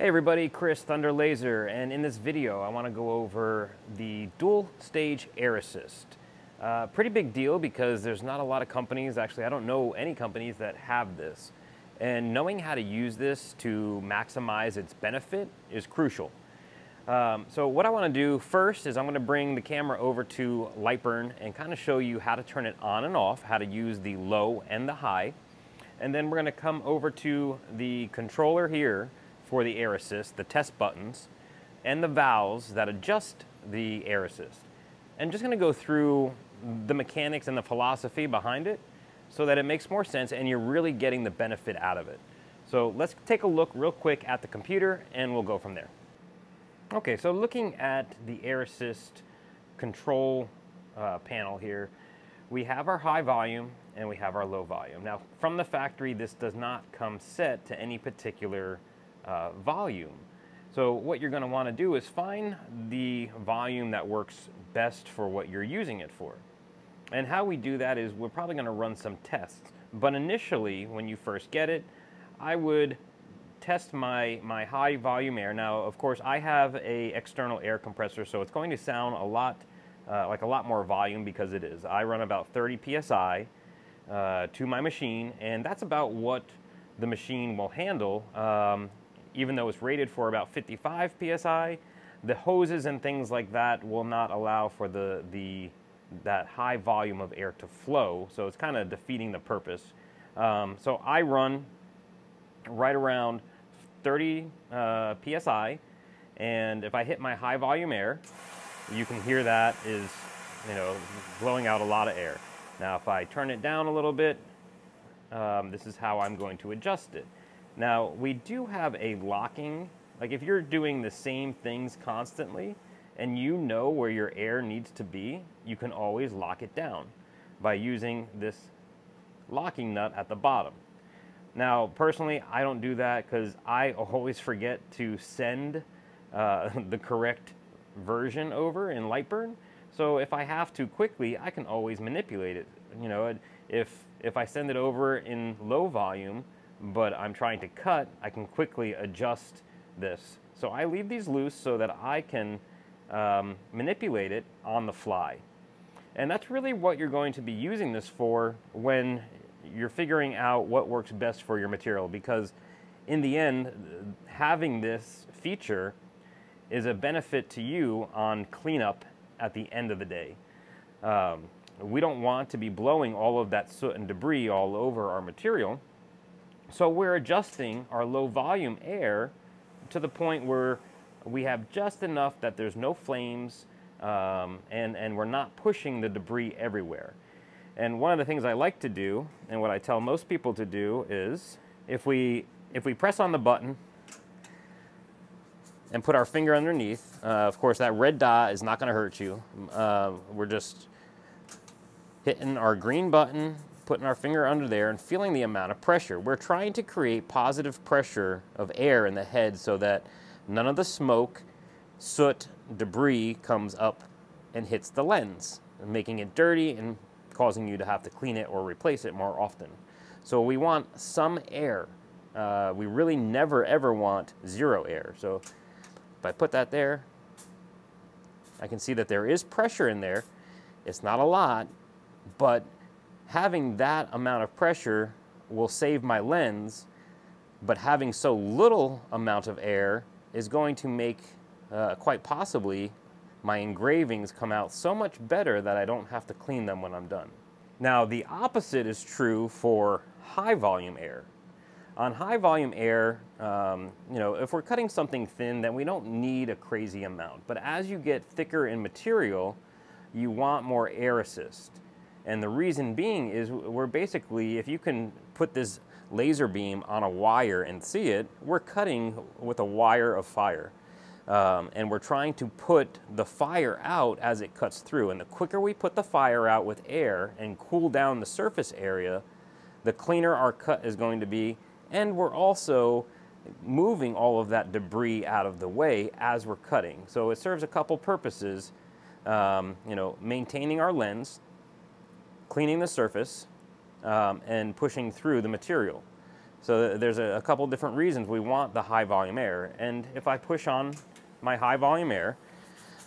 Hey everybody, Chris Thunder Laser, and in this video I want to go over the dual stage air assist. Uh, pretty big deal because there's not a lot of companies, actually I don't know any companies that have this. And knowing how to use this to maximize its benefit is crucial. Um, so what I want to do first is I'm going to bring the camera over to Lightburn and kind of show you how to turn it on and off, how to use the low and the high. And then we're going to come over to the controller here for the air assist, the test buttons, and the valves that adjust the air assist. And just gonna go through the mechanics and the philosophy behind it so that it makes more sense and you're really getting the benefit out of it. So let's take a look real quick at the computer and we'll go from there. Okay, so looking at the air assist control uh, panel here, we have our high volume and we have our low volume. Now, from the factory, this does not come set to any particular uh, volume. So what you're going to want to do is find the volume that works best for what you're using it for. And how we do that is we're probably going to run some tests. But initially, when you first get it, I would test my, my high volume air. Now, of course, I have a external air compressor, so it's going to sound a lot uh, like a lot more volume because it is. I run about 30 PSI uh, to my machine, and that's about what the machine will handle. Um, even though it's rated for about 55 psi, the hoses and things like that will not allow for the, the that high volume of air to flow, so it's kind of defeating the purpose. Um, so I run right around 30 uh, psi, and if I hit my high volume air, you can hear that is, you know, blowing out a lot of air. Now, if I turn it down a little bit, um, this is how I'm going to adjust it. Now, we do have a locking, like if you're doing the same things constantly and you know where your air needs to be, you can always lock it down by using this locking nut at the bottom. Now, personally, I don't do that because I always forget to send uh, the correct version over in Lightburn. So if I have to quickly, I can always manipulate it. You know, if, if I send it over in low volume, but I'm trying to cut, I can quickly adjust this. So I leave these loose so that I can um, manipulate it on the fly. And that's really what you're going to be using this for when you're figuring out what works best for your material because in the end, having this feature is a benefit to you on cleanup at the end of the day. Um, we don't want to be blowing all of that soot and debris all over our material. So we're adjusting our low volume air to the point where we have just enough that there's no flames um, and, and we're not pushing the debris everywhere. And one of the things I like to do, and what I tell most people to do is, if we, if we press on the button and put our finger underneath, uh, of course that red dot is not gonna hurt you. Uh, we're just hitting our green button putting our finger under there and feeling the amount of pressure. We're trying to create positive pressure of air in the head so that none of the smoke, soot, debris comes up and hits the lens, making it dirty and causing you to have to clean it or replace it more often. So we want some air. Uh, we really never ever want zero air. So if I put that there, I can see that there is pressure in there. It's not a lot, but having that amount of pressure will save my lens, but having so little amount of air is going to make uh, quite possibly my engravings come out so much better that I don't have to clean them when I'm done. Now the opposite is true for high volume air. On high volume air, um, you know, if we're cutting something thin, then we don't need a crazy amount. But as you get thicker in material, you want more air assist. And the reason being is we're basically, if you can put this laser beam on a wire and see it, we're cutting with a wire of fire. Um, and we're trying to put the fire out as it cuts through. And the quicker we put the fire out with air and cool down the surface area, the cleaner our cut is going to be. And we're also moving all of that debris out of the way as we're cutting. So it serves a couple purposes. Um, you know, maintaining our lens, cleaning the surface, um, and pushing through the material. So there's a, a couple different reasons we want the high volume air. And if I push on my high volume air,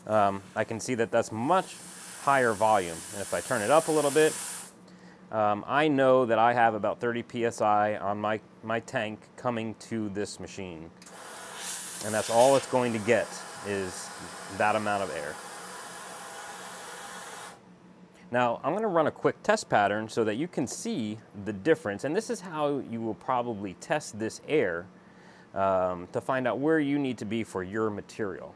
um, I can see that that's much higher volume. And if I turn it up a little bit, um, I know that I have about 30 PSI on my, my tank coming to this machine. And that's all it's going to get is that amount of air. Now, I'm gonna run a quick test pattern so that you can see the difference. And this is how you will probably test this air um, to find out where you need to be for your material.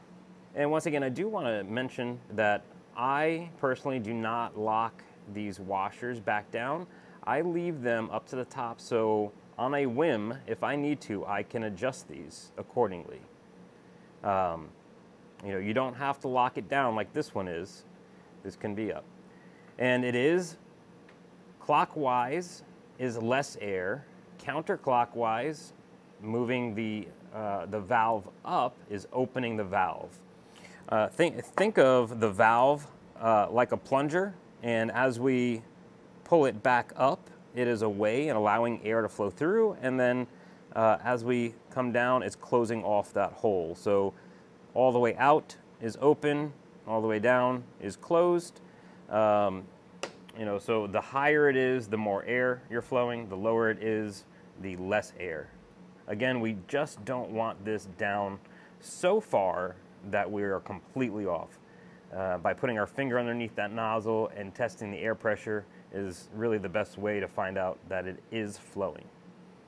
And once again, I do wanna mention that I personally do not lock these washers back down. I leave them up to the top so on a whim, if I need to, I can adjust these accordingly. Um, you know, you don't have to lock it down like this one is. This can be up. And it is clockwise is less air, counterclockwise, moving the, uh, the valve up is opening the valve. Uh, think, think of the valve uh, like a plunger, and as we pull it back up, it is away and allowing air to flow through, and then uh, as we come down, it's closing off that hole. So all the way out is open, all the way down is closed. Um, you know, so the higher it is, the more air you're flowing. The lower it is, the less air. Again, we just don't want this down so far that we are completely off. Uh, by putting our finger underneath that nozzle and testing the air pressure is really the best way to find out that it is flowing.